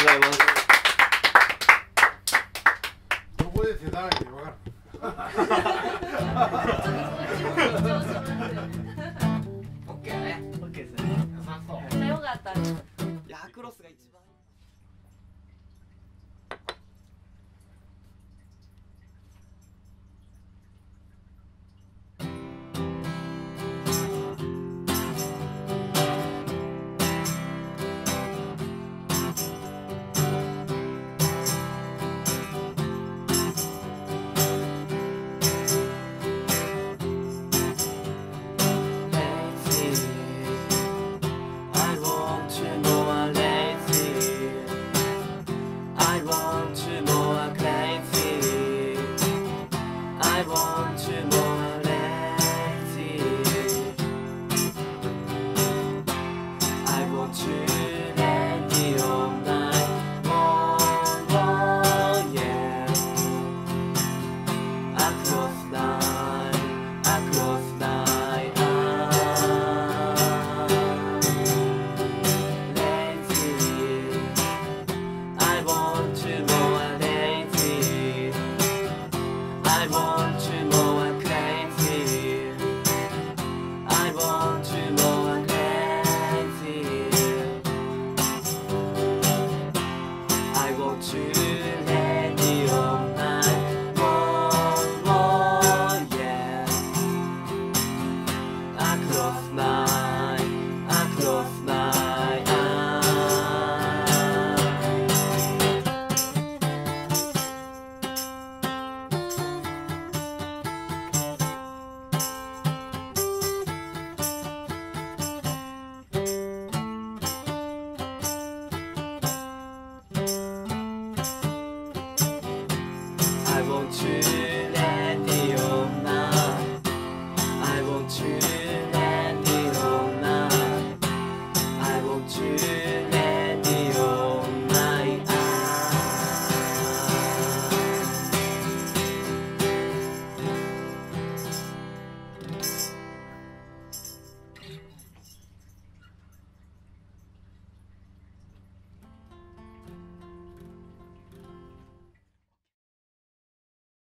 ございます。どこで手だらけ分からん。オッケーね。オッケーですね。良かったねいやクロスが一番 Yeah. watching.